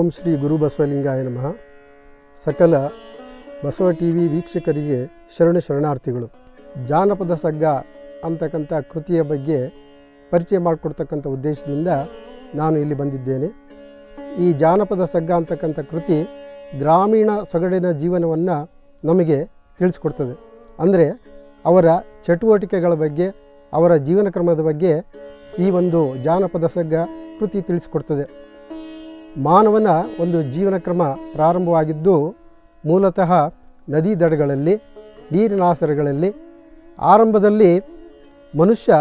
ಓಂ ಶ್ರೀ ಗುರು ಬಸವಲಿಂಗಾಯ ನಮಃ. ಸಕಲ Basava T V ವೀಕ್ಷಕರಿಗೆ ಶರಣ ಶರಣಾರ್ಥಿಗಳು. ಜಾನಪದ ಸಗ್ಗ ಅಂತಕ್ಕಂಥ ಕೃತಿಯ ಬಗ್ಗೆ ಪರಿಚಯ ಮಾಡಿಕೊಡ್ತಕ್ಕಂಥ ಉದ್ದೇಶದಿಂದ ನಾನು ಇಲ್ಲಿ ಬಂದಿದ್ದೇನೆ. ಈ ಜಾನಪದ ಸಗ್ಗ ಅಂತಕ್ಕಂಥ ಕೃತಿ ಗ್ರಾಮೀಣ ಸೊಗಡಿನ ಜೀವನವನ್ನು ನಮಗೆ ತಿಳಿಸ್ಕೊಡ್ತದೆ. ಅಂದರೆ ಅವರ ಚಟುವಟಿಕೆಗಳ ಬಗ್ಗೆ, ಅವರ ಜೀವನ ಕ್ರಮದ ಬಗ್ಗೆ ಈ ಒಂದು ಜಾನಪದ ಸಗ್ಗ ಕೃತಿ ತಿಳಿಸ್ಕೊಡ್ತದೆ. ಮಾನವನ ಒಂದು ಜೀವನ ಕ್ರಮ ಪ್ರಾರಂಭವಾಗಿದ್ದು, ಮೂಲತಃ ನದಿ ದಡಗಳಲ್ಲಿ ನೀರಿನ ಆಸರಗಳಲ್ಲಿ ಆರಂಭದಲ್ಲಿ ಮನುಷ್ಯ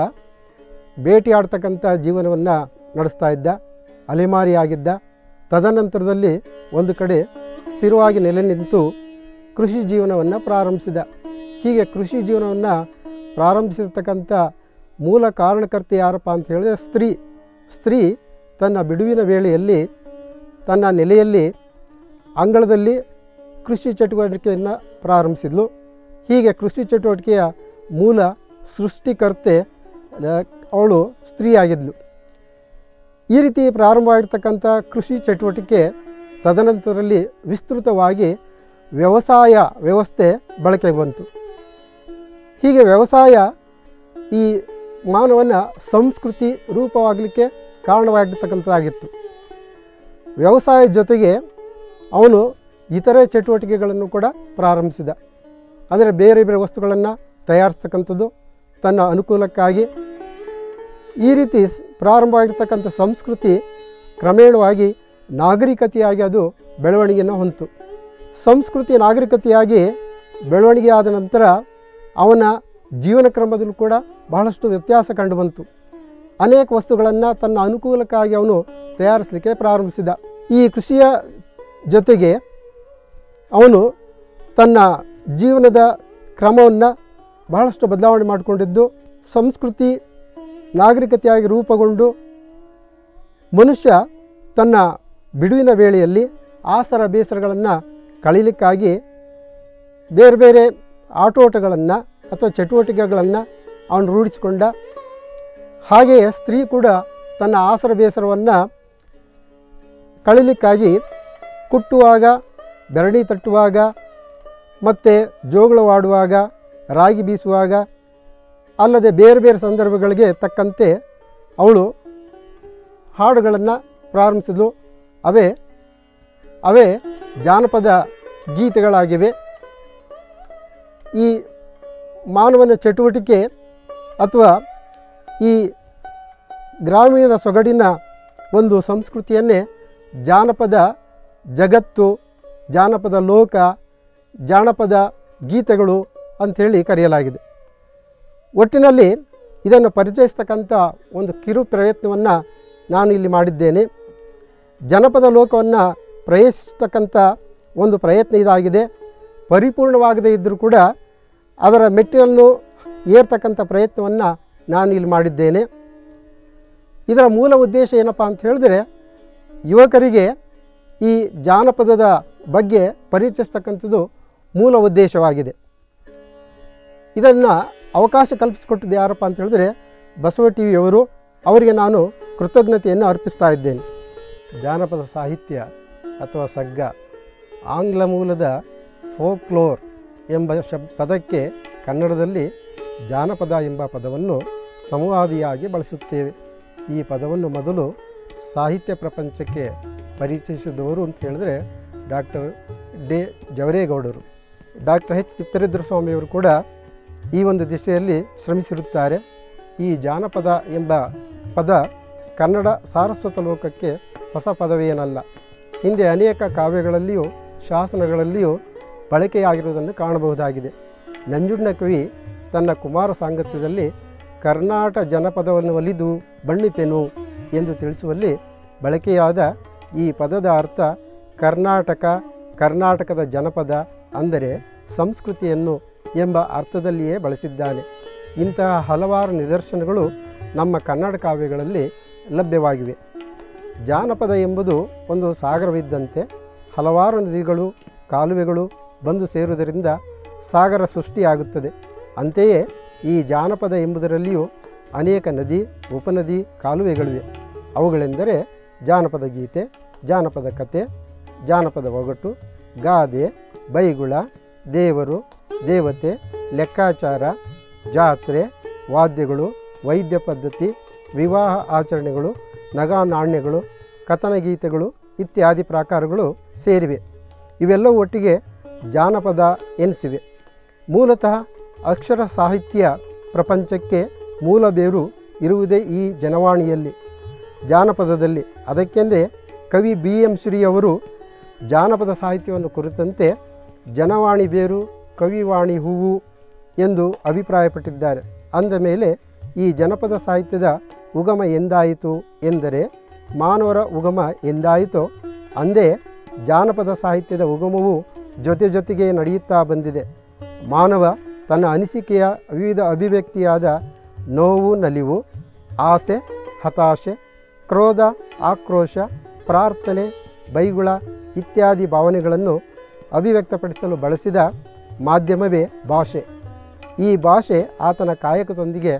ಬೇಟೆಯಾಡ್ತಕ್ಕಂಥ ಜೀವನವನ್ನು ನಡೆಸ್ತಾ ಇದ್ದ, ಅಲೆಮಾರಿಯಾಗಿದ್ದ, ತದನಂತರದಲ್ಲಿ ಒಂದು ಕಡೆ ಸ್ಥಿರವಾಗಿ ನೆಲೆ ನಿಂತು ಕೃಷಿ ಜೀವನವನ್ನು ಪ್ರಾರಂಭಿಸಿದ. ಹೀಗೆ ಕೃಷಿ ಜೀವನವನ್ನು ಪ್ರಾರಂಭಿಸಿರ್ತಕ್ಕಂಥ ಮೂಲ ಕಾರಣಕರ್ತೆ ಯಾರಪ್ಪ ಅಂತ ಹೇಳಿದ್ರೆ, ಸ್ತ್ರೀ. ಸ್ತ್ರೀ ತನ್ನ ಬಿಡುವಿನ ವೇಳೆಯಲ್ಲಿ ತನ್ನ ನೆಲೆಯಲ್ಲಿ ಅಂಗಳದಲ್ಲಿ ಕೃಷಿ ಚಟುವಟಿಕೆಯನ್ನು ಪ್ರಾರಂಭಿಸಿದ್ಲು. ಹೀಗೆ ಕೃಷಿ ಚಟುವಟಿಕೆಯ ಮೂಲ ಸೃಷ್ಟಿಕರ್ತೆ ಅವಳು ಸ್ತ್ರೀಯಾಗಿದ್ಲು. ಈ ರೀತಿ ಪ್ರಾರಂಭವಾಗಿರ್ತಕ್ಕಂಥ ಕೃಷಿ ಚಟುವಟಿಕೆ ತದನಂತರದಲ್ಲಿ ವಿಸ್ತೃತವಾಗಿ ವ್ಯವಸಾಯ ವ್ಯವಸ್ಥೆ ಬಳಕೆಗೆ ಬಂತು. ಹೀಗೆ ವ್ಯವಸಾಯ ಈ ಮಾನವನ ಸಂಸ್ಕೃತಿ ರೂಪವಾಗಲಿಕ್ಕೆ ಕಾರಣವಾಗಿರ್ತಕ್ಕಂಥದ್ದಾಗಿತ್ತು. ವ್ಯವಸಾಯ ಜೊತೆಗೆ ಅವನು ಇತರೆ ಚಟುವಟಿಕೆಗಳನ್ನು ಕೂಡ ಪ್ರಾರಂಭಿಸಿದ. ಅಂದರೆ ಬೇರೆ ಬೇರೆ ವಸ್ತುಗಳನ್ನು ತಯಾರಿಸ್ತಕ್ಕಂಥದ್ದು, ತನ್ನ ಅನುಕೂಲಕ್ಕಾಗಿ. ಈ ರೀತಿ ಪ್ರಾರಂಭ ಆಗಿರ್ತಕ್ಕಂಥ ಸಂಸ್ಕೃತಿ ಕ್ರಮೇಣವಾಗಿ ನಾಗರಿಕತೆಯಾಗಿ ಅದು ಬೆಳವಣಿಗೆಯನ್ನು ಹೊಂತು ಸಂಸ್ಕೃತಿ ನಾಗರಿಕತೆಯಾಗಿ ಬೆಳವಣಿಗೆ ಆದ ನಂತರ ಅವನ ಜೀವನ ಕ್ರಮದಲ್ಲೂ ಕೂಡ ಬಹಳಷ್ಟು ವ್ಯತ್ಯಾಸ ಕಂಡುಬಂತು ಅನೇಕ ವಸ್ತುಗಳನ್ನು ತನ್ನ ಅನುಕೂಲಕ್ಕಾಗಿ ಅವನು ತಯಾರಿಸಲಿಕ್ಕೆ ಪ್ರಾರಂಭಿಸಿದ. ಈ ಕೃಷಿಯ ಜೊತೆಗೆ ಅವನು ತನ್ನ ಜೀವನದ ಕ್ರಮವನ್ನು ಬಹಳಷ್ಟು ಬದಲಾವಣೆ ಮಾಡಿಕೊಂಡಿದ್ದು, ಸಂಸ್ಕೃತಿ, ನಾಗರಿಕತೆಯಾಗಿ ರೂಪುಗೊಂಡು ಮನುಷ್ಯ ತನ್ನ ಬಿಡುವಿನ ವೇಳೆಯಲ್ಲಿ ಆಸರ ಬೇಸರಗಳನ್ನು ಕಳೀಲಿಕ್ಕಾಗಿ ಬೇರೆ ಬೇರೆ ಆಟೋಟಗಳನ್ನು ಅಥವಾ ಚಟುವಟಿಕೆಗಳನ್ನು ಅವನು ರೂಢಿಸಿಕೊಂಡ. ಹಾಗೆಯೇ ಸ್ತ್ರೀ ಕೂಡ ತನ್ನ ಆಸರ ಬೇಸರವನ್ನು ಕಳೀಲಿಕ್ಕಾಗಿ ಕುಟ್ಟುವಾಗ ಬೆರಣಿ ತಟ್ಟುವಾಗ, ಮತ್ತು ಜೋಗಳವಾಡುವಾಗ ರಾಗಿ ಬೀಸುವಾಗ, ಅಲ್ಲದೆ ಬೇರೆ ಬೇರೆ ಸಂದರ್ಭಗಳಿಗೆ ತಕ್ಕಂತೆ ಅವಳು ಹಾಡುಗಳನ್ನು ಪ್ರಾರಂಭಿಸಿದ್ಲು. ಅವೇ ಅವೇ ಜಾನಪದ ಗೀತೆಗಳಾಗಿವೆ. ಈ ಮಾನವನ ಚಟುವಟಿಕೆ ಅಥವಾ ಈ ಗ್ರಾಮೀಣ ಸೊಗಡಿನ ಒಂದು ಸಂಸ್ಕೃತಿಯನ್ನೇ ಜಾನಪದ ಜಗತ್ತು, ಜಾನಪದ ಲೋಕ, ಜಾನಪದ ಗೀತೆಗಳು ಅಂಥೇಳಿ ಕರೆಯಲಾಗಿದೆ. ಒಟ್ಟಿನಲ್ಲಿ ಇದನ್ನು ಪರಿಚಯಿಸ್ತಕ್ಕಂಥ ಒಂದು ಕಿರು ಪ್ರಯತ್ನವನ್ನು ನಾನು ಇಲ್ಲಿ ಮಾಡಿದ್ದೇನೆ. ಜನಪದ ಲೋಕವನ್ನು ಪ್ರಯತ್ನಿಸ್ತಕ್ಕಂಥ ಒಂದು ಪ್ರಯತ್ನ ಇದಾಗಿದೆ. ಪರಿಪೂರ್ಣವಾಗದೇ ಇದ್ದರೂ ಕೂಡ ಅದರ ಮೆಟ್ಟಿಲನ್ನು ಏರ್ತಕ್ಕಂಥ ಪ್ರಯತ್ನವನ್ನು ನಾನು ಇಲ್ಲಿ ಮಾಡಿದ್ದೇನೆ. ಇದರ ಮೂಲ ಉದ್ದೇಶ ಏನಪ್ಪ ಅಂತ ಹೇಳಿದ್ರೆ ಯುವಕರಿಗೆ ಈ ಜಾನಪದದ ಬಗ್ಗೆ ಪರಿಚಯಿಸ್ತಕ್ಕಂಥದ್ದು ಮೂಲ ಉದ್ದೇಶವಾಗಿದೆ. ಇದನ್ನು ಅವಕಾಶ ಕಲ್ಪಿಸಿಕೊಟ್ಟಿದ್ದು ಯಾರಪ್ಪ ಅಂತ ಹೇಳಿದ್ರೆ ಬಸವ ಟಿ ವಿಯವರು ಅವರಿಗೆ ನಾನು ಕೃತಜ್ಞತೆಯನ್ನು ಅರ್ಪಿಸ್ತಾ ಇದ್ದೇನೆ. ಜಾನಪದ ಸಾಹಿತ್ಯ ಅಥವಾ ಸಗ್ಗ, ಆಂಗ್ಲ ಮೂಲದ ಫೋಕ್ಲೋರ್ ಎಂಬ ಶಬ್ ಪದಕ್ಕೆ ಕನ್ನಡದಲ್ಲಿ ಜಾನಪದ ಎಂಬ ಪದವನ್ನು ಸಂವಾದಿಯಾಗಿ ಬಳಸುತ್ತೇವೆ. ಈ ಪದವನ್ನು ಮೊದಲು ಸಾಹಿತ್ಯ ಪ್ರಪಂಚಕ್ಕೆ ಪರಿಚಯಿಸಿದವರು ಅಂತ ಹೇಳಿದ್ರೆ ಡಾಕ್ಟರ್ ಡೆ ಜವರೇಗೌಡರು. ಡಾಕ್ಟರ್ ಎಚ್ ತಿಪ್ಪೇರುದ್ರ ಸ್ವಾಮಿಯವರು ಕೂಡ ಈ ಒಂದು ದಿಶೆಯಲ್ಲಿ ಶ್ರಮಿಸಿರುತ್ತಾರೆ. ಈ ಜಾನಪದ ಎಂಬ ಪದ ಕನ್ನಡ ಸಾರಸ್ವತ ಲೋಕಕ್ಕೆ ಹೊಸ ಪದವೇನಲ್ಲ. ಹಿಂದೆ ಅನೇಕ ಕಾವ್ಯಗಳಲ್ಲಿಯೂ ಶಾಸನಗಳಲ್ಲಿಯೂ ಬಳಕೆಯಾಗಿರುವುದನ್ನು ಕಾಣಬಹುದಾಗಿದೆ. ನಂಜುಣ್ಣ ಕವಿ ತನ್ನ ಕುಮಾರ ಸಾಂಗತ್ಯದಲ್ಲಿ ಕರ್ನಾಟಕ ಜನಪದವನ್ನು ಒಲಿದು ಬಣ್ಣಿಪೆನು ಎಂದು ತಿಳಿಸುವಲ್ಲಿ ಬಳಕೆಯಾದ ಈ ಪದದ ಅರ್ಥ ಕರ್ನಾಟಕ, ಕರ್ನಾಟಕದ ಜನಪದ ಅಂದರೆ ಸಂಸ್ಕೃತಿಯನ್ನು ಎಂಬ ಅರ್ಥದಲ್ಲಿಯೇ ಬಳಸಿದ್ದಾನೆ. ಇಂತಹ ಹಲವಾರು ನಿದರ್ಶನಗಳು ನಮ್ಮ ಕನ್ನಡ ಕಾವ್ಯಗಳಲ್ಲಿ ಲಭ್ಯವಾಗಿವೆ. ಜಾನಪದ ಎಂಬುದು ಒಂದು ಸಾಗರವಿದ್ದಂತೆ ಹಲವಾರು ನದಿಗಳು, ಕಾಲುವೆಗಳು ಬಂದು ಸೇರುವುದರಿಂದ ಸಾಗರ ಸೃಷ್ಟಿಯಾಗುತ್ತದೆ. ಅಂತೆಯೇ ಈ ಜಾನಪದ ಎಂಬುದರಲ್ಲಿಯೂ ಅನೇಕ ನದಿ, ಉಪನದಿ, ಕಾಲುವೆಗಳಿವೆ. ಅವುಗಳೆಂದರೆ ಜಾನಪದ ಗೀತೆ, ಜಾನಪದ ಕತೆ, ಜಾನಪದ ಒಗಟು, ಗಾದೆ, ಬೈಗುಳ, ದೇವರು, ದೇವತೆ, ಲೆಕ್ಕಾಚಾರ, ಜಾತ್ರೆ, ವಾದ್ಯಗಳು, ವೈದ್ಯ ಪದ್ಧತಿ, ವಿವಾಹ ಆಚರಣೆಗಳು ನಗಾ ನಾಣ್ಯಗಳು ಕಥನ ಗೀತೆಗಳು ಇತ್ಯಾದಿ ಪ್ರಾಕಾರಗಳು ಸೇರಿವೆ. ಇವೆಲ್ಲವೂ ಒಟ್ಟಿಗೆ ಜಾನಪದ ಎನಿಸಿವೆ. ಮೂಲತಃ ಅಕ್ಷರ ಸಾಹಿತ್ಯ ಪ್ರಪಂಚಕ್ಕೆ ಮೂಲ ಬೇರು ಇರುವುದೇ ಈ ಜನವಾಣಿಯಲ್ಲಿ, ಜಾನಪದದಲ್ಲಿ. ಅದಕ್ಕೆಂದೇ ಕವಿ ಬಿ ಎಂ ಶ್ರೀಯವರು ಜಾನಪದ ಸಾಹಿತ್ಯವನ್ನು ಕುರಿತಂತೆ ಜನವಾಣಿ ಬೇರು, ಕವಿವಾಣಿ ಹೂವು ಎಂದು ಅಭಿಪ್ರಾಯಪಟ್ಟಿದ್ದಾರೆ. ಅಂದ ಮೇಲೆ ಈ ಜನಪದ ಸಾಹಿತ್ಯದ ಉಗಮ ಎಂದಾಯಿತು ಎಂದರೆ ಮಾನವರ ಉಗಮ ಎಂದಾಯಿತೋ, ಅಂದೇ ಜಾನಪದ ಸಾಹಿತ್ಯದ ಉಗಮವು ಜೊತೆ ಜೊತೆಗೆ ನಡೆಯುತ್ತಾ ಬಂದಿದೆ. ಮಾನವ ತನ್ನ ಅನಿಸಿಕೆಯ ವಿವಿಧ ಅಭಿವ್ಯಕ್ತಿಯಾದ ನೋವು, ನಲಿವು, ಆಸೆ, ಹತಾಶೆ, ಕ್ರೋಧ, ಆಕ್ರೋಶ, ಪ್ರಾರ್ಥನೆ, ಬೈಗುಳ ಇತ್ಯಾದಿ ಭಾವನೆಗಳನ್ನು ಅಭಿವ್ಯಕ್ತಪಡಿಸಲು ಬಳಸಿದ ಮಾಧ್ಯಮವೇ ಭಾಷೆ. ಈ ಭಾಷೆ ಆತನ ಕಾಯಕದೊಂದಿಗೆ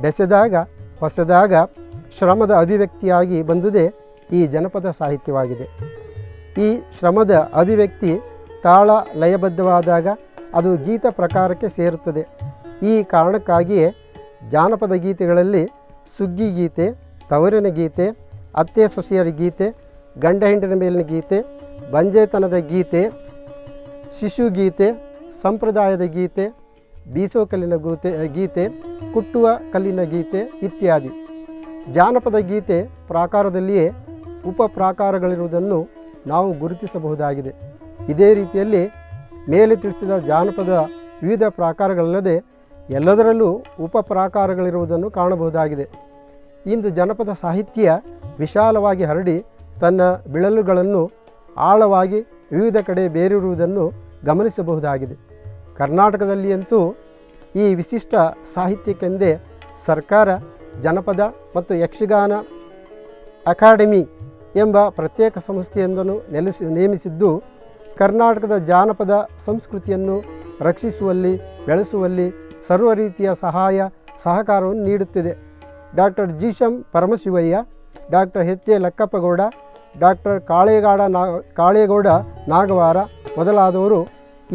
ಬೆಸೆದಾಗ, ಹೊಸದಾಗ ಶ್ರಮದ ಅಭಿವ್ಯಕ್ತಿಯಾಗಿ ಬಂದುದೇ ಈ ಜನಪದ ಸಾಹಿತ್ಯವಾಗಿದೆ. ಈ ಶ್ರಮದ ಅಭಿವ್ಯಕ್ತಿ ತಾಳ ಲಯಬದ್ಧವಾದಾಗ ಅದು ಗೀತ ಪ್ರಕಾರಕ್ಕೆ ಸೇರುತ್ತದೆ. ಈ ಕಾರಣಕ್ಕಾಗಿಯೇ ಜಾನಪದ ಗೀತೆಗಳಲ್ಲಿ ಸುಗ್ಗಿ ಗೀತೆ, ತವರಿನ ಗೀತೆ, ಅತ್ತೆ ಸೊಸೆಯರ ಗೀತೆ, ಗಂಡ ಹೆಂಡಿನ ಮೇಲಿನ ಗೀತೆ, ಬಂಜೆತನದ ಗೀತೆ, ಶಿಶು ಗೀತೆ, ಸಂಪ್ರದಾಯದ ಗೀತೆ, ಬೀಸೋ ಕಲ್ಲಿನ ಗೂತೆ ಗೀತೆ, ಕುಟ್ಟುವ ಕಲ್ಲಿನ ಗೀತೆ ಇತ್ಯಾದಿ. ಜಾನಪದ ಗೀತೆ ಪ್ರಾಕಾರದಲ್ಲಿಯೇ ಉಪ ಪ್ರಾಕಾರಗಳಿರುವುದನ್ನು ನಾವು ಗುರುತಿಸಬಹುದಾಗಿದೆ. ಇದೇ ರೀತಿಯಲ್ಲಿ ಮೇಲೆ ತಿಳಿಸಿದ ಜಾನಪದ ವಿವಿಧ ಪ್ರಾಕಾರಗಳಲ್ಲದೆ ಎಲ್ಲದರಲ್ಲೂ ಉಪ ಪ್ರಾಕಾರಗಳಿರುವುದನ್ನು ಕಾಣಬಹುದಾಗಿದೆ. ಇಂದು ಜನಪದ ಸಾಹಿತ್ಯ ವಿಶಾಲವಾಗಿ ಹರಡಿ ತನ್ನ ಬಿಳಲುಗಳನ್ನು ಆಳವಾಗಿ ವಿವಿಧ ಕಡೆ ಬೇರಿರುವುದನ್ನು ಗಮನಿಸಬಹುದಾಗಿದೆ. ಕರ್ನಾಟಕದಲ್ಲಿಯಂತೂ ಈ ವಿಶಿಷ್ಟ ಸಾಹಿತ್ಯಕ್ಕೆಂದೇ ಸರ್ಕಾರ, ಜನಪದ ಮತ್ತು ಯಕ್ಷಗಾನ ಅಕಾಡೆಮಿ ಎಂಬ ಪ್ರತ್ಯೇಕ ಸಂಸ್ಥೆಯೊಂದನ್ನು ನೆಲೆಸಿ, ನೇಮಿಸಿದ್ದು, ಕರ್ನಾಟಕದ ಜಾನಪದ ಸಂಸ್ಕೃತಿಯನ್ನು ರಕ್ಷಿಸುವಲ್ಲಿ, ಬೆಳೆಸುವಲ್ಲಿ ಸರ್ವ ರೀತಿಯ ಸಹಾಯ, ಸಹಕಾರವನ್ನು ನೀಡುತ್ತಿದೆ. Doctor Jisham Paramashivaiah, doctor H A Lakkappagowda, doctor ಕಾಳೇಗಾಡ ನಾ, ಕಾಳೇಗೌಡ ನಾಗವಾರ ಮೊದಲಾದವರು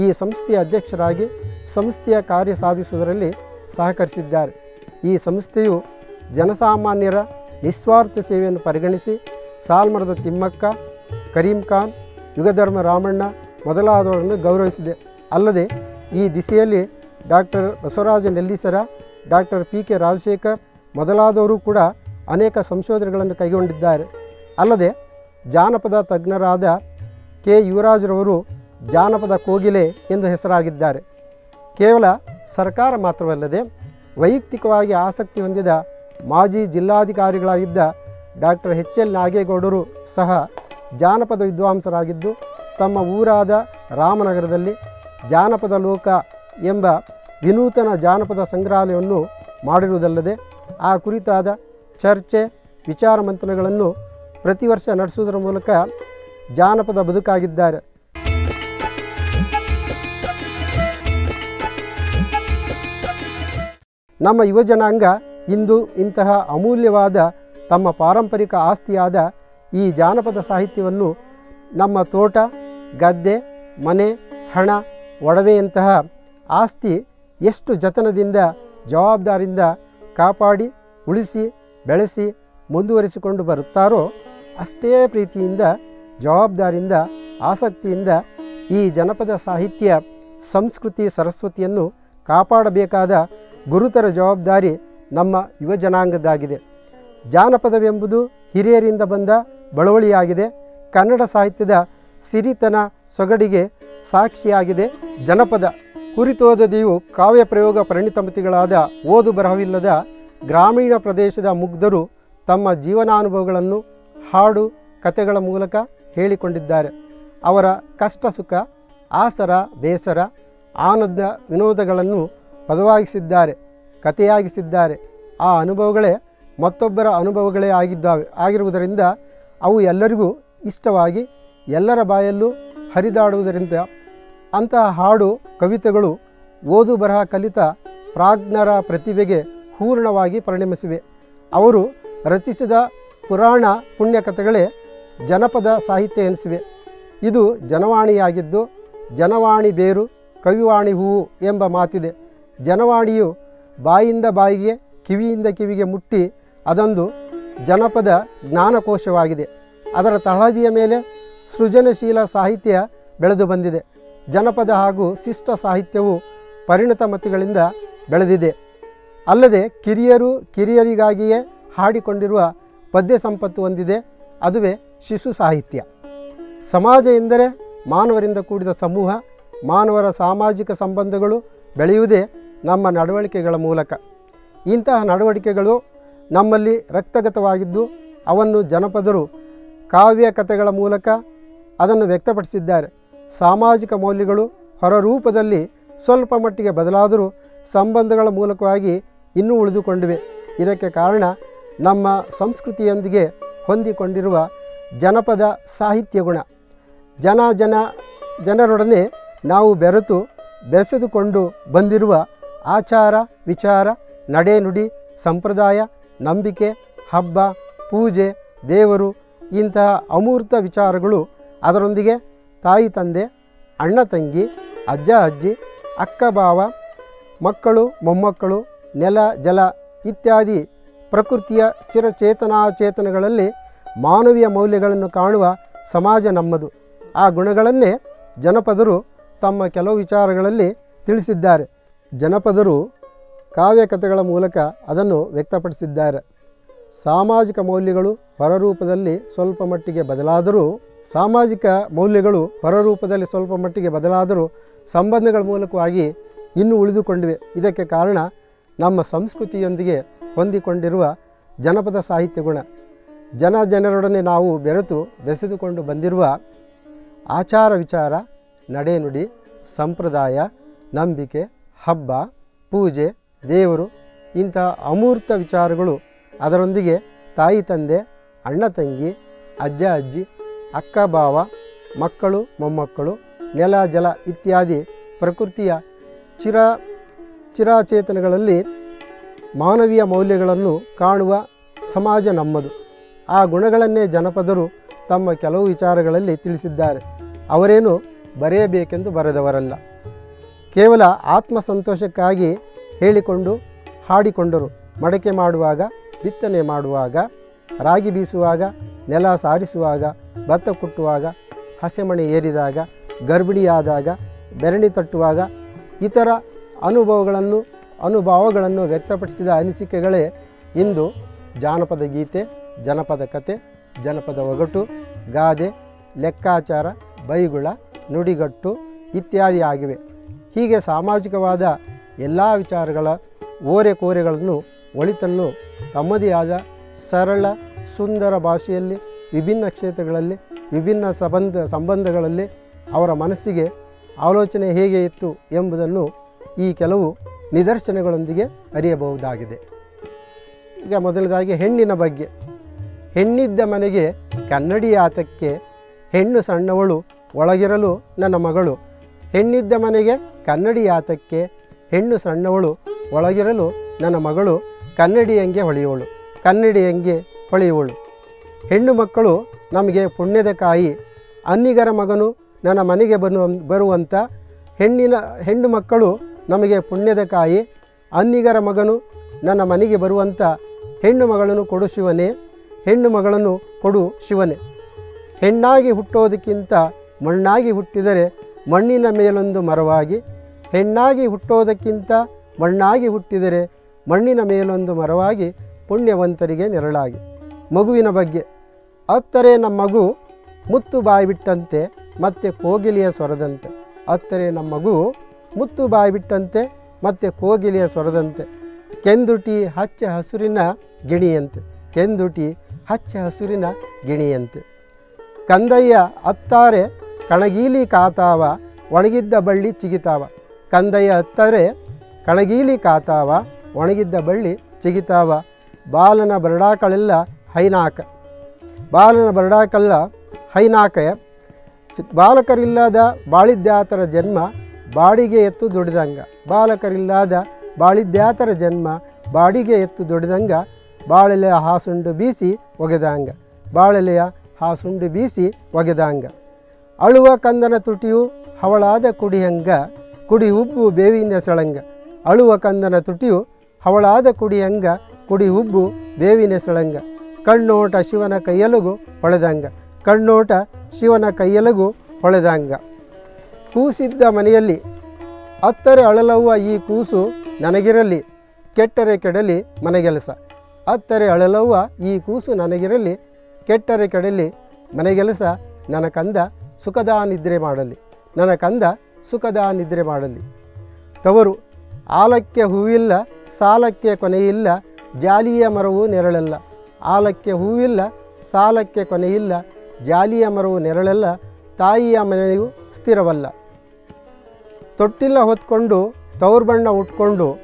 ಈ ಸಂಸ್ಥೆಯ ಅಧ್ಯಕ್ಷರಾಗಿ ಸಂಸ್ಥೆಯ ಕಾರ್ಯ ಸಾಧಿಸುವುದರಲ್ಲಿ ಸಹಕರಿಸಿದ್ದಾರೆ. ಈ ಸಂಸ್ಥೆಯು ಜನಸಾಮಾನ್ಯರ ನಿಸ್ವಾರ್ಥ ಸೇವೆಯನ್ನು ಪರಿಗಣಿಸಿ ಸಾಲ್ಮರದ ತಿಮ್ಮಕ್ಕ, ಕರೀಂ ಖಾನ್, ಯುಗಧರ್ಮ ರಾಮಣ್ಣ ಮೊದಲಾದವರನ್ನು ಗೌರವಿಸಿದೆ. ಅಲ್ಲದೆ ಈ ದಿಸೆಯಲ್ಲಿ doctor Basavaraja Nellisara, doctor P K Rajashekhar ಮೊದಲಾದವರು ಕೂಡ ಅನೇಕ ಸಂಶೋಧನೆಗಳನ್ನು ಕೈಗೊಂಡಿದ್ದಾರೆ. ಅಲ್ಲದೆ ಜಾನಪದ ತಜ್ಞರಾದ ಕೆ ಯುವರಾಜ್ರವರು ಜಾನಪದ ಕೋಗಿಲೆ ಎಂದು ಹೆಸರಾಗಿದ್ದಾರೆ. ಕೇವಲ ಸರ್ಕಾರ ಮಾತ್ರವಲ್ಲದೆ ವೈಯಕ್ತಿಕವಾಗಿ ಆಸಕ್ತಿ ಹೊಂದಿದ ಮಾಜಿ ಜಿಲ್ಲಾಧಿಕಾರಿಗಳಾಗಿದ್ದ ಡಾಕ್ಟರ್ ಎಚ್ ಎಲ್ ನಾಗೇಗೌಡರು ಸಹ ಜಾನಪದ ವಿದ್ವಾಂಸರಾಗಿದ್ದು, ತಮ್ಮ ಊರಾದ ರಾಮನಗರದಲ್ಲಿ ಜಾನಪದ ಲೋಕ ಎಂಬ ವಿನೂತನ ಜಾನಪದ ಸಂಗ್ರಹಾಲಯವನ್ನು ಮಾಡಿರುವುದಲ್ಲದೆ, ಆ ಕುರಿತಾದ ಚರ್ಚೆ, ವಿಚಾರ ಮಂಥನಗಳನ್ನು ಪ್ರತಿ ವರ್ಷ ನಡೆಸುವುದರ ಮೂಲಕ ಜಾನಪದ ಬದುಕಾಗಿದ್ದಾರೆ. ನಮ್ಮ ಯುವಜನಾಂಗ ಇಂದು ಇಂತಹ ಅಮೂಲ್ಯವಾದ ತಮ್ಮ ಪಾರಂಪರಿಕ ಆಸ್ತಿಯಾದ ಈ ಜಾನಪದ ಸಾಹಿತ್ಯವನ್ನು ನಮ್ಮ ತೋಟ, ಗದ್ದೆ, ಮನೆ, ಹಣ, ಒಡವೆಯಂತಹ ಆಸ್ತಿ ಎಷ್ಟು ಜತನದಿಂದ ಜವಾಬ್ದಾರಿಯಿಂದ ಕಾಪಾಡಿ, ಉಳಿಸಿ, ಬೆಳೆಸಿ, ಮುಂದುವರಿಸಿಕೊಂಡು ಬರುತ್ತಾರೋ ಅಷ್ಟೇ ಪ್ರೀತಿಯಿಂದ ಜವಾಬ್ದಾರಿಯಿಂದ ಆಸಕ್ತಿಯಿಂದ ಈ ಜನಪದ ಸಾಹಿತ್ಯ, ಸಂಸ್ಕೃತಿ, ಸರಸ್ವತಿಯನ್ನು ಕಾಪಾಡಬೇಕಾದ ಗುರುತರ ಜವಾಬ್ದಾರಿ ನಮ್ಮ ಯುವ ಜನಾಂಗದ್ದಾಗಿದೆ. ಜಾನಪದವೆಂಬುದು ಹಿರಿಯರಿಂದ ಬಂದ ಬಳವಳಿಯಾಗಿದೆ. ಕನ್ನಡ ಸಾಹಿತ್ಯದ ಸಿರಿತನ ಸೊಗಡಿಗೆ ಸಾಕ್ಷಿಯಾಗಿದೆ ಜನಪದ ಕುರಿತೋದದೆಯು ಕಾವ್ಯ ಪ್ರಯೋಗ ಪರಿಣಿತಮತಿಗಳಾದ ಓದು ಬರಹವಿಲ್ಲದ ಗ್ರಾಮೀಣ ಪ್ರದೇಶದ ಮುಗ್ಧರು ತಮ್ಮ ಜೀವನಾನುಭವಗಳನ್ನು, ಹಾಡು, ಕತೆಗಳ ಮೂಲಕ ಹೇಳಿಕೊಂಡಿದ್ದಾರೆ. ಅವರ ಕಷ್ಟ ಸುಖ ಆಸರ, ಬೇಸರ, ಆನಂದ ವಿನೋದಗಳನ್ನು ಪದವಾಗಿಸಿದ್ದಾರೆ, ಕಥೆಯಾಗಿಸಿದ್ದಾರೆ. ಆ ಅನುಭವಗಳೇ ಮತ್ತೊಬ್ಬರ ಅನುಭವಗಳೇ ಆಗಿದ್ದಾವೆ, ಆಗಿರುವುದರಿಂದ ಅವು ಎಲ್ಲರಿಗೂ ಇಷ್ಟವಾಗಿ ಎಲ್ಲರ ಬಾಯಲ್ಲೂ ಹರಿದಾಡುವುದರಿಂದ ಅಂತಹ ಹಾಡು ಕವಿತೆಗಳು ಓದು ಬರಹ ಕಲಿತ ಪ್ರಾಜ್ಞರ ಪ್ರತಿಭೆಗೆ ಪೂರ್ಣವಾಗಿ ಪರಿಣಮಿಸಿವೆ. ಅವರು ರಚಿಸಿದ ಪುರಾಣ ಪುಣ್ಯಕಥೆಗಳೇ ಜನಪದ ಸಾಹಿತ್ಯ ಎನಿಸಿವೆ. ಇದು ಜನವಾಣಿಯಾಗಿದ್ದು, ಜನವಾಣಿ ಬೇರು ಕವಿವಾಣಿ ಹೂವು ಎಂಬ ಮಾತಿದೆ. ಜನವಾಣಿಯು ಬಾಯಿಂದ ಬಾಯಿಗೆ, ಕಿವಿಯಿಂದ ಕಿವಿಗೆ ಮುಟ್ಟಿ ಅದೊಂದು ಜನಪದ ಜ್ಞಾನಕೋಶವಾಗಿದೆ. ಅದರ ತಳಹದಿಯ ಮೇಲೆ ಸೃಜನಶೀಲ ಸಾಹಿತ್ಯ ಬೆಳೆದು ಬಂದಿದೆ. ಜನಪದ ಹಾಗೂ ಶಿಷ್ಟ ಸಾಹಿತ್ಯವು ಪರಿಣತ ಮತಿಗಳಿಂದ ಬೆಳೆದಿದೆ. ಅಲ್ಲದೆ ಕಿರಿಯರು ಕಿರಿಯರಿಗಾಗಿಯೇ ಹಾಡಿಕೊಂಡಿರುವ ಪದ್ಯ ಸಂಪತ್ತು ಹೊಂದಿದೆ. ಅದುವೇ ಶಿಶು ಸಾಹಿತ್ಯ. ಸಮಾಜ ಎಂದರೆ ಮಾನವರಿಂದ ಕೂಡಿದ ಸಮೂಹ, ಮಾನವರ ಸಾಮಾಜಿಕ ಸಂಬಂಧಗಳು ಬೆಳೆಯುವುದೇ ನಮ್ಮ ನಡವಳಿಕೆಗಳ ಮೂಲಕ. ಇಂತಹ ನಡವಳಿಕೆಗಳು ನಮ್ಮಲ್ಲಿ ರಕ್ತಗತವಾಗಿದ್ದು, ಅವನ್ನು ಜನಪದರು ಕಾವ್ಯ ಕಥೆಗಳ ಮೂಲಕ ಅದನ್ನು ವ್ಯಕ್ತಪಡಿಸಿದ್ದಾರೆ. ಸಾಮಾಜಿಕ ಮೌಲ್ಯಗಳು ಹೊರರೂಪದಲ್ಲಿ ಸ್ವಲ್ಪ ಮಟ್ಟಿಗೆ ಬದಲಾದರೂ ಸಂಬಂಧಗಳ ಮೂಲಕವಾಗಿ ಇನ್ನೂ ಉಳಿದುಕೊಂಡಿವೆ. ಇದಕ್ಕೆ ಕಾರಣ ನಮ್ಮ ಸಂಸ್ಕೃತಿಯೊಂದಿಗೆ ಹೊಂದಿಕೊಂಡಿರುವ ಜನಪದ ಸಾಹಿತ್ಯ ಗುಣ. ಜನ ಜನ ಜನರೊಡನೆ ನಾವು ಬೆರೆತು ಬೆಸೆದುಕೊಂಡು ಬಂದಿರುವ ಆಚಾರ, ವಿಚಾರ ನಡೆನುಡಿ ಸಂಪ್ರದಾಯ, ನಂಬಿಕೆ, ಹಬ್ಬ, ಪೂಜೆ, ದೇವರು ಇಂತಹ ಅಮೂರ್ತ ವಿಚಾರಗಳು ಅದರೊಂದಿಗೆ ತಾಯಿ ತಂದೆ, ಅಣ್ಣ ತಂಗಿ, ಅಜ್ಜ, ಅಜ್ಜಿ, ಅಕ್ಕ ಭಾವ ಮಕ್ಕಳು, ಮೊಮ್ಮಕ್ಕಳು, ನೆಲ, ಜಲ ಇತ್ಯಾದಿ ಪ್ರಕೃತಿಯ ಚಿರಚೇತನಾಚೇತನಗಳಲ್ಲಿ ಮಾನವೀಯ ಮೌಲ್ಯಗಳನ್ನು ಕಾಣುವ ಸಮಾಜ ನಮ್ಮದು. ಆ ಗುಣಗಳನ್ನೇ ಜನಪದರು ತಮ್ಮ ಕೆಲವು ವಿಚಾರಗಳಲ್ಲಿ ತಿಳಿಸಿದ್ದಾರೆ. ಜನಪದರು ಕಾವ್ಯಕಥೆಗಳ ಮೂಲಕ ಅದನ್ನು ವ್ಯಕ್ತಪಡಿಸಿದ್ದಾರೆ. ಸಾಮಾಜಿಕ ಮೌಲ್ಯಗಳು ಹೊರರೂಪದಲ್ಲಿ ಸ್ವಲ್ಪ ಮಟ್ಟಿಗೆ ಬದಲಾದರೂ ಸಾಮಾಜಿಕ ಮೌಲ್ಯಗಳು ಪರರೂಪದಲ್ಲಿ ಸ್ವಲ್ಪ ಮಟ್ಟಿಗೆ ಬದಲಾದರೂ ಸಂಬಂಧಗಳ ಮೂಲಕವಾಗಿ ಇನ್ನೂ ಉಳಿದುಕೊಂಡಿವೆ. ಇದಕ್ಕೆ ಕಾರಣ ನಮ್ಮ ಸಂಸ್ಕೃತಿಯೊಂದಿಗೆ ಹೊಂದಿಕೊಂಡಿರುವ ಜನಪದ ಸಾಹಿತ್ಯ ಗುಣ. ಜನ ಜನರೊಡನೆ ನಾವು ಬೆರೆತು ಬೆಸೆದುಕೊಂಡು ಬಂದಿರುವ ಆಚಾರ ವಿಚಾರ ನಡೆನುಡಿ ಸಂಪ್ರದಾಯ, ನಂಬಿಕೆ, ಹಬ್ಬ, ಪೂಜೆ, ದೇವರು ಇಂತಹ ಅಮೂರ್ತ ವಿಚಾರಗಳು ಅದರೊಂದಿಗೆ ತಾಯಿ, ತಂದೆ, ಅಣ್ಣ, ತಂಗಿ, ಅಜ್ಜ, ಅಜ್ಜಿ ಅಕ್ಕ ಭಾವ ಮಕ್ಕಳು, ಮೊಮ್ಮಕ್ಕಳು, ನೆಲ, ಜಲ ಇತ್ಯಾದಿ ಪ್ರಕೃತಿಯ ಚಿರ ಚಿರಾಚೇತನಗಳಲ್ಲಿ ಮಾನವೀಯ ಮೌಲ್ಯಗಳನ್ನು ಕಾಣುವ ಸಮಾಜ ನಮ್ಮದು. ಆ ಗುಣಗಳನ್ನೇ ಜನಪದರು ತಮ್ಮ ಕೆಲವು ವಿಚಾರಗಳಲ್ಲಿ ತಿಳಿಸಿದ್ದಾರೆ. ಅವರೇನು ಬರೆಯಬೇಕೆಂದು ಬರೆದವರಲ್ಲ. ಕೇವಲ ಆತ್ಮಸಂತೋಷಕ್ಕಾಗಿ ಹೇಳಿಕೊಂಡು ಹಾಡಿಕೊಂಡರು. ಮಡಕೆ ಮಾಡುವಾಗ, ಬಿತ್ತನೆ ಮಾಡುವಾಗ, ರಾಗಿ ಬೀಸುವಾಗ, ನೆಲ ಸಾರಿಸುವಾಗ ಭತ್ತ ಕುಟ್ಟುವಾಗ, ಹಸೆಮಣೆ ಏರಿದಾಗ, ಗರ್ಭಿಣಿಯಾದಾಗ, ಬೆರಣಿ ತಟ್ಟುವಾಗ ಇತರ ಅನುಭವಗಳನ್ನು ಅನುಭವಗಳನ್ನು ವ್ಯಕ್ತಪಡಿಸಿದ ಅನಿಸಿಕೆಗಳೇ ಇಂದು ಜಾನಪದ ಗೀತೆ, ಜನಪದ ಕತೆ, ಜನಪದ ಒಗಟು, ಗಾದೆ, ಲೆಕ್ಕಾಚಾರ, ಬೈಗುಳ, ನುಡಿಗಟ್ಟು ಇತ್ಯಾದಿ ಆಗಿವೆ. ಹೀಗೆ ಸಾಮಾಜಿಕವಾದ ಎಲ್ಲ ವಿಚಾರಗಳ ಓರೆ ಕೋರೆಗಳನ್ನು ಒಳಿತನ್ನು ತಮ್ಮದೇ ಆದ ಸರಳ, ಸುಂದರ ಭಾಷೆಯಲ್ಲಿ ವಿಭಿನ್ನ ಕ್ಷೇತ್ರಗಳಲ್ಲಿ, ವಿಭಿನ್ನ ಸಂಬಂಧ, ಸಂಬಂಧಗಳಲ್ಲಿ ಅವರ ಮನಸ್ಸಿಗೆ ಆಲೋಚನೆ ಹೇಗೆ ಇತ್ತು ಎಂಬುದನ್ನು ಈ ಕೆಲವು ನಿದರ್ಶನಗಳೊಂದಿಗೆ ಅರಿಯಬಹುದಾಗಿದೆ. ಈಗ ಮೊದಲದಾಗಿ ಹೆಣ್ಣಿನ ಬಗ್ಗೆ. ಹೆಣ್ಣಿದ್ದ ಮನೆಗೆ ಕನ್ನಡಿ ಆತಕ್ಕೆ ಹೆಣ್ಣು ಸಣ್ಣವಳು ಒಳಗಿರಲು ನನ್ನ ಮಗಳು. ಹೆಣ್ಣಿದ್ದ ಮನೆಗೆ ಕನ್ನಡಿ ಆತಕ್ಕೆ ಹೆಣ್ಣು ಸಣ್ಣವಳು ಒಳಗಿರಲು ನನ್ನ ಮಗಳು ಕನ್ನಡಿಯಂಗೆ ಹೊಳೆಯುವಳು. ಕನ್ನಡಿಯಂಗೆ ಹೊಳೆಯುವಳು. ಹೆಣ್ಣು ಮಕ್ಕಳು ನಮಗೆ ಪುಣ್ಯದ ಕಾಯಿ. ಅನ್ನಿಗರ ಮಗನು ನನ್ನ ಮನೆಗೆ ಬನ್ನು ಬರುವಂಥ ಹೆಣ್ಣಿನ, ಹೆಣ್ಣು ಮಕ್ಕಳು ನಮಗೆ ಪುಣ್ಯದ ಕಾಯಿ. ಅನ್ನಿಗರ ಮಗನು ನನ್ನ ಮನೆಗೆ ಬರುವಂಥ ಹೆಣ್ಣು ಮಗಳನ್ನು ಕೊಡು ಶಿವನೇ, ಹೆಣ್ಣು ಮಗಳನ್ನು ಕೊಡು ಶಿವನೇ. ಹೆಣ್ಣಾಗಿ ಹುಟ್ಟೋದಕ್ಕಿಂತ ಮಣ್ಣಾಗಿ ಹುಟ್ಟಿದರೆ ಮಣ್ಣಿನ ಮೇಲೊಂದು ಮರವಾಗಿ, ಹೆಣ್ಣಾಗಿ ಹುಟ್ಟೋದಕ್ಕಿಂತ ಮಣ್ಣಾಗಿ ಹುಟ್ಟಿದರೆ ಮಣ್ಣಿನ ಮೇಲೊಂದು ಮರವಾಗಿ ಪುಣ್ಯವಂತರಿಗೆ ನೆರಳಾಗಿ. ಮಗುವಿನ ಬಗ್ಗೆ ಅತ್ತರೆ ನಮ್ಮ ಮಗು ಮುತ್ತು ಬಾಯಿ ಬಿಟ್ಟಂತೆ, ಮತ್ತೆ ಕೋಗಿಲಿಯ ಸ್ವರದಂತೆ ಅತ್ತರೆ ನಮ್ಮ ಮಗು ಮುತ್ತು ಬಾಯಿ ಬಿಟ್ಟಂತೆ, ಮತ್ತೆ ಕೋಗಿಲಿಯ ಸ್ವರದಂತೆ ಕೆಂದುಟಿ ಹಚ್ಚ ಹಸುರಿನ ಗಿಣಿಯಂತೆ. ಕೆಂದುಟಿ ಹಚ್ಚ ಹಸುರಿನ ಗಿಣಿಯಂತೆ. ಕಂದಯ್ಯ ಅತ್ತಾರೆ ಕಣಗೀಲಿ ಕಾತಾವ, ಒಣಗಿದ್ದ ಬಳ್ಳಿ ಚಿಗಿತಾವ. ಕಂದಯ್ಯ ಅತ್ತರೆ ಕಣಗೀಲಿ ಕಾತಾವ, ಒಣಗಿದ್ದ ಬಳ್ಳಿ ಚಿಗಿತಾವ. ಬಾಲನ ಬರಡಾಕಳೆಲ್ಲ ಹೈನಾಕ. ಬಾಲನ ಬರಡಾಕಲ್ಲ ಹೈನಾಕಯ. ಬಾಲಕರಿಲ್ಲದ ಬಾಳಿದ್ಯಾತರ ಜನ್ಮ ಬಾಡಿಗೆ ಎತ್ತು ದುಡಿದಂಗ ಬಾಲಕರಿಲ್ಲದ ಬಾಳಿದ್ಯಾತರ ಜನ್ಮ ಬಾಡಿಗೆ ಎತ್ತು ದುಡಿದಂಗ ಬಾಳೆಲೆಯ ಹಾಸುಂಡು ಬೀಸಿ ಒಗೆದಂಗ. ಬಾಳೆಲೆಯ ಹಾಸುಂಡು ಸುಂಡು ಬೀಸಿ ಒಗೆದಂಗ. ಅಳುವ ಕಂದನ ತುಟಿಯು ಹವಳಾದ ಕುಡಿಯಂಗ. ಕುಡಿ ಉಬ್ಬು ಬೇವಿನ ಸಳಂಗ. ಅಳುವ ಕಂದನ ತುಟಿಯು ಹವಳಾದ ಕುಡಿಯಂಗ. ಕುಡಿ ಉಬ್ಬು ಬೇವಿನ ಸೆಳಂಗ. ಕಣ್ಣೋಟ ಶಿವನ ಕೈಯಲುಗು ಹೊಳೆದಂಗ. ಕಣ್ಣೋಟ ಶಿವನ ಕೈಯಲುಗು ಹೊಳೆದಂಗ. ಕೂಸಿದ್ದ ಮನೆಯಲ್ಲಿ ಅತ್ತರೆ ಅಳಲವ್ವ ಈ ಕೂಸು ನನಗಿರಲಿ, ಕೆಟ್ಟರೆ ಕೆಡಲಿ ಮನೆಗೆಲಸ ಅತ್ತರೆ ಅಳಲವ್ವ ಈ ಕೂಸು ನನಗಿರಲಿ, ಕೆಟ್ಟರೆ ಕೆಡಲಿ ಮನೆಗೆಲಸ ನನ್ನ ಕಂದ ಸುಖದ ನಿದ್ರೆ ಮಾಡಲಿ ನನ್ನ ಕಂದ ಸುಖದ ನಿದ್ರೆ ಮಾಡಲಿ. ತವರು ಆಲಕ್ಕೆ ಹೂವಿಲ್ಲ, ಸಾಲಕ್ಕೆ ಕೊನೆಯಿಲ್ಲ, ಜಾಲಿಯ ಮರವು ನೆರಳಲ್ಲ. ಆಲಕ್ಕೆ ಹೂವಿಲ್ಲ, ಸಾಲಕ್ಕೆ ಕೊನೆಯಿಲ್ಲ, ಜಾಲಿಯ ಮರವು ನೆರಳೆಲ್ಲ, ತಾಯಿಯ ಮನೆಯೂ ಸ್ಥಿರವಲ್ಲ. ತೊಟ್ಟಿಲ್ಲ ಹೊತ್ಕೊಂಡು ತವ್ರ ಉಟ್ಕೊಂಡು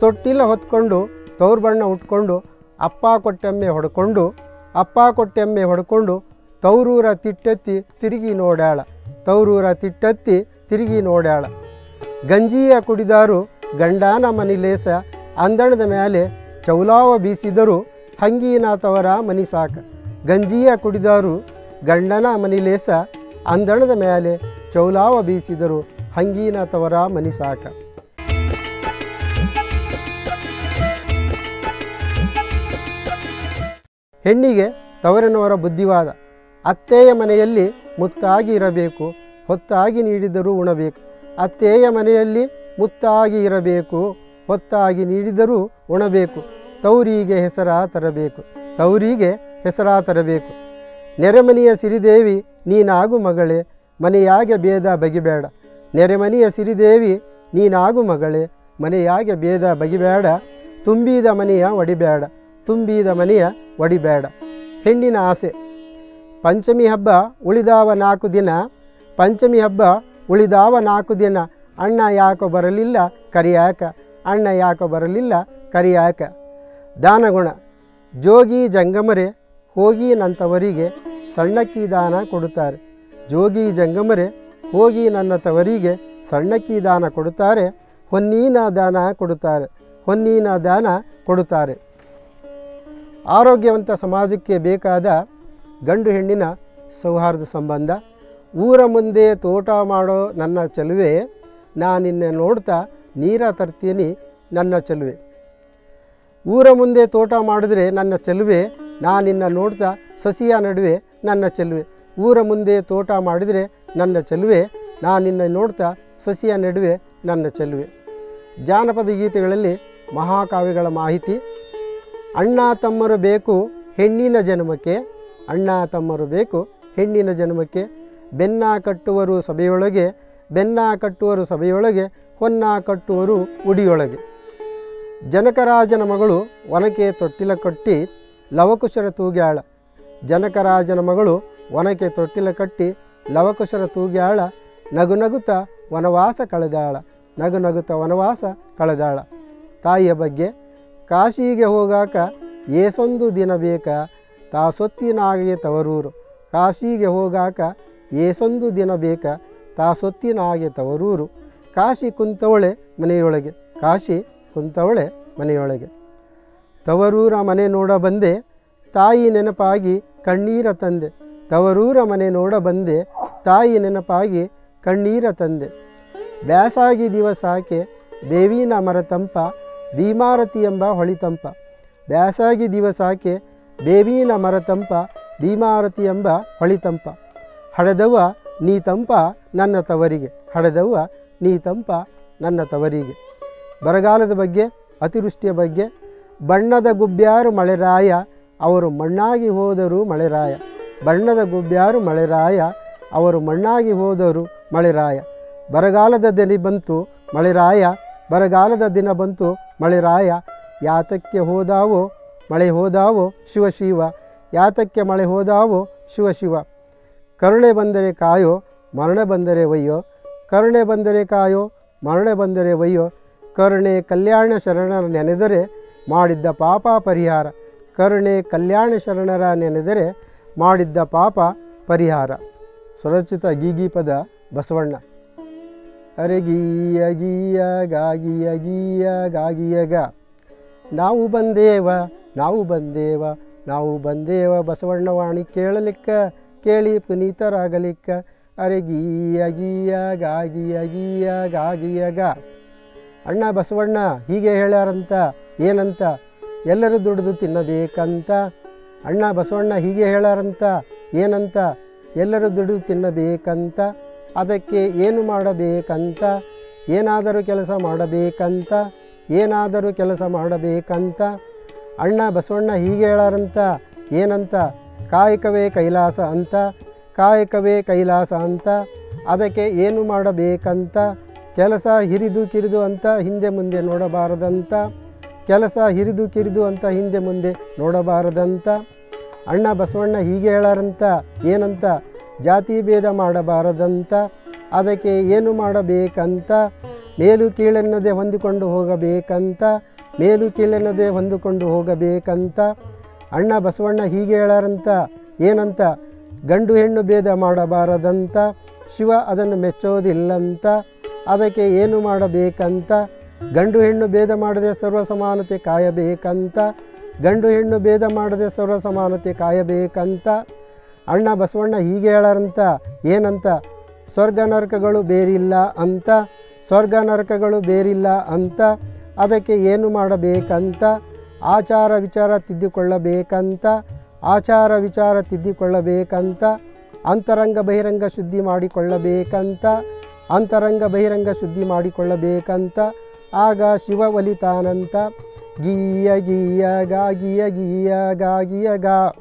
ತೊಟ್ಟಿಲ್ಲ ಹೊತ್ಕೊಂಡು ತವ್ರ ಉಟ್ಕೊಂಡು, ಅಪ್ಪ ಕೊಟ್ಟೆಮ್ಮೆ ಹೊಡ್ಕೊಂಡು, ಅಪ್ಪ ಕೊಟ್ಟೆಮ್ಮೆ ಹೊಡ್ಕೊಂಡು, ತೌರೂರ ತಿಟ್ಟೆತ್ತಿ ತಿರುಗಿ ನೋಡ್ಯಾಳ, ತೌರೂರ ತಿಟ್ಟೆತ್ತಿ ತಿರುಗಿ ನೋಡ್ಯಾಳ. ಗಂಜಿಯ ಕುಡಿದಾರು ಗಂಡಾನ ಮನಿಲೇಸ, ಅಂದಣದ ಮೇಲೆ ಚೌಲಾವ ಬೀಸಿದರು ಹಂಗೀನಾಥವರ ಮನಿ ಸಾಕ. ಗಂಜಿಯ ಕುಡಿದಾರು ಗಂಡನ ಮನಿಲೇಸ ಅಂದಣದ ಮೇಲೆ ಚೌಲಾವ ಬೀಸಿದರು ಹಂಗೀನಾಥವರ ಮನಿ ಸಾಕ. ಹೆಣ್ಣಿಗೆ ತವರಿನವರ ಬುದ್ಧಿವಾದ. ಅತ್ತೆಯ ಮನೆಯಲ್ಲಿ ಮುತ್ತಾಗಿ ಇರಬೇಕು, ಹೊತ್ತಾಗಿ ನೀಡಿದರೂ ಉಣಬೇಕು. ಅತ್ತೆಯ ಮನೆಯಲ್ಲಿ ಮುತ್ತಾಗಿ ಇರಬೇಕು, ಹೊತ್ತಾಗಿ ನೀಡಿದರೂ ಉಣಬೇಕು. ತೌರಿಗೆ ಹೆಸರ ತರಬೇಕು, ತೌರಿಗೆ ಹೆಸರ ತರಬೇಕು. ನೆರೆಮನೆಯ ಸಿರಿದೇವಿ, ನೀನಾಗು ಮಗಳೇ, ಮನೆಯಾಗೆ ಭೇದ ಬಗಿಬೇಡ. ನೆರೆಮನೆಯ ಸಿರಿದೇವಿ, ನೀನಾಗು ಮಗಳೇ, ಮನೆಯಾಗೆ ಭೇದ ಬಗಿಬೇಡ. ತುಂಬಿದ ಮನೆಯ ಒಡಿಬೇಡ, ತುಂಬಿದ ಮನೆಯ ಒಡಿಬೇಡ. ಹೆಣ್ಣಿನ ಆಸೆ. ಪಂಚಮಿ ಹಬ್ಬ ಉಳಿದಾವ ನಾಲ್ಕು ದಿನ, ಪಂಚಮಿ ಹಬ್ಬ ಉಳಿದಾವ ನಾಲ್ಕು ದಿನ. ಅಣ್ಣ ಯಾಕೋ ಬರಲಿಲ್ಲ ಕರಿಯಾಕ, ಅಣ್ಣ ಯಾಕೋ ಬರಲಿಲ್ಲ ಕರಿಯಾಕ. ದಾನಗುಣ. ಜೋಗಿ ಜಂಗಮರೆ ಹೋಗಿ ಸಣ್ಣಕ್ಕಿ ದಾನ ಕೊಡುತ್ತಾರೆ. ಜೋಗಿ ಜಂಗಮರೆ ಹೋಗಿ ನನ್ನ ತವರಿಗೆ ಸಣ್ಣಕ್ಕಿ ದಾನ ಕೊಡುತ್ತಾರೆ. ಹೊನ್ನೀನ ದಾನ ಕೊಡುತ್ತಾರೆ. ಹೊನ್ನೀನ ದಾನ ಕೊಡುತ್ತಾರೆ. ಆರೋಗ್ಯವಂತ ಸಮಾಜಕ್ಕೆ ಬೇಕಾದ ಗಂಡು ಹೆಣ್ಣಿನ ಸೌಹಾರ್ದ ಸಂಬಂಧ. ಊರ ಮುಂದೆ ತೋಟ ಮಾಡೋ ನನ್ನ ಚೆಲುವೆ. ನಾ ನಿನ್ನೆ ನೋಡ್ತಾ ನೀರ ತರ್ತೀನಿ ನನ್ನ ಚೆಲುವೆ. ಊರ ಮುಂದೆ ತೋಟ ಮಾಡಿದ್ರೆ ನನ್ನ ಚೆಲುವೆ, ನಾ ನಿನ್ನ ನೋಡ್ತಾ ಸಸಿಯ ನಡುವೆ ನನ್ನ ಚೆಲುವೆ. ಊರ ಮುಂದೆ ತೋಟ ಮಾಡಿದರೆ ನನ್ನ ಚೆಲುವೆ, ನಾ ನಿನ್ನ ನೋಡ್ತಾ ಸಸಿಯ ನಡುವೆ ನನ್ನ ಚೆಲುವೆ. ಜಾನಪದ ಗೀತೆಗಳಲ್ಲಿ ಮಹಾಕಾವ್ಯಗಳ ಮಾಹಿತಿ, ಅಣ್ಣ ತಮ್ಮರು ಬೇಕು ಹೆಣ್ಣಿನ ಜನ್ಮಕ್ಕೆ, ಅಣ್ಣ ತಮ್ಮರು ಬೇಕು ಹೆಣ್ಣಿನ ಜನ್ಮಕ್ಕೆ, ಬೆನ್ನ ಕಟ್ಟುವರು ಸಭೆಯೊಳಗೆ, ಬೆನ್ನ ಕಟ್ಟುವರು ಸಭೆಯೊಳಗೆ, ಹೊನ್ನ ಕಟ್ಟುವರು ಉಡಿಯೊಳಗೆ. ಜನಕರಾಜನ ಮಗಳು ಒನಕೆ ತೊಟ್ಟಿಲ ಕಟ್ಟಿ ಲವಕುಶರ ತೂಗ್ಯಾಳ. ಜನಕರಾಜನ ಮಗಳು ಒನಕೆ ತೊಟ್ಟಿಲ ಕಟ್ಟಿ ಲವಕುಶರ ತೂಗ್ಯಾಳ. ನಗು ನಗುತ್ತ ವನವಾಸ ಕಳೆದಾಳ. ನಗು ನಗುತ್ತ ವನವಾಸ ಕಳೆದಾಳ. ತಾಯಿಯ ಬಗ್ಗೆ ಕಾಶಿಗೆ ಹೋಗಾಕ ಏಸೊಂದು ದಿನ ಬೇಕ? ತಾ ಸೊತ್ತಿನಾಗೆ ತವರೂರು. ಕಾಶಿಗೆ ಹೋಗಾಕ ಏಸೊಂದು ದಿನ ಬೇಕ? ತಾ ಸೊತ್ತಿನಾಗೆ ತವರೂರು. ಕಾಶಿ ಕುಂತವಳೆ ಮನೆಯೊಳಗೆ. ಕಾಶಿ ಕುಂತವಳೆ ಮನೆಯೊಳಗೆ. ತವರೂರ ಮನೆ ನೋಡ ಬಂದೆ, ತಾಯಿ ನೆನಪಾಗಿ ಕಣ್ಣೀರ ತಂದೆ. ತವರೂರ ಮನೆ ನೋಡ ಬಂದೆ, ತಾಯಿ ನೆನಪಾಗಿ ಕಣ್ಣೀರ ತಂದೆ. ಬ್ಯಾಸಾಗಿ ದಿವಸಾಕೆ ಬೇವಿನ ಮರತಂಪ ಭೀಮಾರತಿ ಎಂಬ ಹೊಳಿತಂಪ ಬ್ಯಾಸಾಗಿ ದಿವಸಾಕೆ ಬೇವಿನ ಮರತಂಪ ಭೀಮಾರತಿ ಎಂಬ ಹೊಳಿತಂಪ ಹಡದವ್ವ ನೀ ತಂಪ ನನ್ನ ತವರಿಗೆ. ಹಡದವ್ವ ನೀ ತಂಪ ನನ್ನ ತವರಿಗೆ. ಬರಗಾಲದ ಬಗ್ಗೆ, ಅತಿವೃಷ್ಟಿಯ ಬಗ್ಗೆ, ಬಣ್ಣದ ಗುಬ್ಬ್ಯಾರು ಮಳೆರಾಯ, ಅವರು ಮಣ್ಣಾಗಿ ಹೋದರು ಮಳೆರಾಯ. ಬಣ್ಣದ ಗುಬ್ಬ್ಯಾರು ಮಳೆರಾಯ, ಅವರು ಮಣ್ಣಾಗಿ ಹೋದರು ಮಳೆರಾಯ. ಬರಗಾಲದ ದಿನ ಬಂತು ಮಳೆರಾಯ, ಬರಗಾಲದ ದಿನ ಬಂತು ಮಳೆರಾಯ. ಯಾತಕ್ಕೆ ಹೋದಾವೋ ಮಳೆ ಹೋದಾವೋ ಶಿವಶಿವ ಶಿವ, ಯಾತಕ್ಕೆ ಮಳೆ ಹೋದಾವೋ ಶಿವಶಿವ ಶಿವ. ಕರುಣೆ ಬಂದರೆ ಕಾಯೋ ಮರಣ ಬಂದರೆ ಒಯ್ಯೋ, ಕರುಣೆ ಬಂದರೆ ಕಾಯೋ ಮರಣ ಬಂದರೆ ಒಯ್ಯೋ ಕರುಣೆ ಕಲ್ಯಾಣ ಶರಣರ ನೆನೆದರೆ ಮಾಡಿದ್ದ ಪಾಪ ಪರಿಹಾರ. ಕರುಣೆ ಕಲ್ಯಾಣ ಶರಣರ ನೆನೆದರೆ ಮಾಡಿದ್ದ ಪಾಪ ಪರಿಹಾರ. ಸ್ವರಚಿತ ಗೀಗಿ ಪದ ಬಸವಣ್ಣ. ಅರೆ ಗೀಯ ಗೀಯ ಗಾಗಿಯ ಗೀಯ ಗಾಗಿಯ ಗ. ನಾವು ಬಂದೇವ ನಾವು ಬಂದೇವ ನಾವು ಬಂದೇವ ಬಸವಣ್ಣವಾಣಿ ಕೇಳಲಿಕ್ಕ, ಕೇಳಿ ಪುನೀತರಾಗಲಿಕ್ಕ. ಅರೆ ಗೀಯ ಗೀಯ ಗಾಗಿಯ ಗೀಯ ಗಾಗಿಯ ಅಣ್ಣ ಬಸವಣ್ಣ ಹೀಗೆ ಹೇಳ್ಯಾರಂತ, ಏನಂತ? ಎಲ್ಲರೂ ದುಡಿದು ತಿನ್ನಬೇಕಂತ. ಅಣ್ಣ ಬಸವಣ್ಣ ಹೀಗೆ ಹೇಳ್ಯಾರಂತ, ಏನಂತ? ಎಲ್ಲರೂ ದುಡಿದು ತಿನ್ನಬೇಕಂತ. ಅದಕ್ಕೆ ಏನು ಮಾಡಬೇಕಂತ? ಏನಾದರೂ ಕೆಲಸ ಮಾಡಬೇಕಂತ? ಏನಾದರೂ ಕೆಲಸ ಮಾಡಬೇಕಂತ? ಅಣ್ಣ ಬಸವಣ್ಣ ಹೀಗೆ ಹೇಳಾರಂತ ಏನಂತ? ಕಾಯಕವೇ ಕೈಲಾಸ ಅಂತ. ಕಾಯಕವೇ ಕೈಲಾಸ ಅಂತ. ಅದಕ್ಕೆ ಏನು ಮಾಡಬೇಕಂತ? ಕೆಲಸ ಹಿರಿದು ಕಿರಿದು ಅಂತ ಹಿಂದೆ ಮುಂದೆ ನೋಡಬಾರದಂತ, ಕೆಲಸ ಹಿರಿದು ಕಿರಿದು ಅಂತ ಹಿಂದೆ ಮುಂದೆ ನೋಡಬಾರದಂತ, ಅಣ್ಣ ಬಸವಣ್ಣ ಹೀಗೆ ಹೇಳಾರಂತ, ಏನಂತ, ಜಾತಿ ಭೇದ ಮಾಡಬಾರದಂತ, ಅದಕ್ಕೆ ಏನು ಮಾಡಬೇಕಂತ, ಮೇಲು ಕೀಳೆನ್ನದೆ ಹೊಂದಿಕೊಂಡು ಹೋಗಬೇಕಂತ, ಮೇಲು ಕೀಳೆನ್ನದೆ ಹೊಂದಿಕೊಂಡು ಹೋಗಬೇಕಂತ, ಅಣ್ಣ ಬಸವಣ್ಣ ಹೀಗೆ ಹೇಳಾರಂತ, ಏನಂತ, ಗಂಡು ಹೆಣ್ಣು ಭೇದ ಮಾಡಬಾರದಂತ, ಶಿವ ಅದನ್ನು ಮೆಚ್ಚೋದಿಲ್ಲಂತ ಅದಕ್ಕೆ ಏನು ಮಾಡಬೇಕಂತ? ಗಂಡು ಹೆಣ್ಣು ಭೇದ ಮಾಡದೆ ಸರ್ವ ಸಮಾನತೆ ಕಾಯಬೇಕಂತ? ಗಂಡು ಹೆಣ್ಣು ಭೇದ ಮಾಡದೆ ಸರ್ವ ಸಮಾನತೆ ಕಾಯಬೇಕಂತ? ಅಣ್ಣ ಬಸವಣ್ಣ ಹೀಗೆ ಹೇಳಾರಂತ, ಏನಂತ? ಸ್ವರ್ಗ ನರಕಗಳು ಬೇರಿಲ್ಲ ಅಂತ? ಸ್ವರ್ಗ ನರಕಗಳು ಬೇರಿಲ್ಲ ಅಂತ? ಅದಕ್ಕೆ ಏನು ಮಾಡಬೇಕಂತ? ಆಚಾರ ವಿಚಾರ ತಿದ್ದಿಕೊಳ್ಳಬೇಕಂತ? ಆಚಾರ ವಿಚಾರ ತಿದ್ದಿಕೊಳ್ಳಬೇಕಂತ? ಅಂತರಂಗ ಬಹಿರಂಗ ಶುದ್ಧಿ ಮಾಡಿಕೊಳ್ಳಬೇಕಂತ? ಅಂತರಂಗ ಬಹಿರಂಗ ಶುದ್ಧಿ ಮಾಡಿಕೊಳ್ಳಬೇಕಂತ. ಆಗ ಶಿವ ಒಲಿತಾನಂತ. ಗೀಯ ಗೀಯ ಗಾಗಿಯ ಗೀಯ ಗಾಗಿಯ ಗಾ.